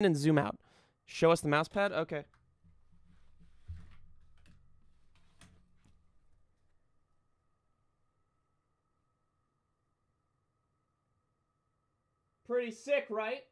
and zoom out. Show us the mouse pad. Okay. Pretty sick, right?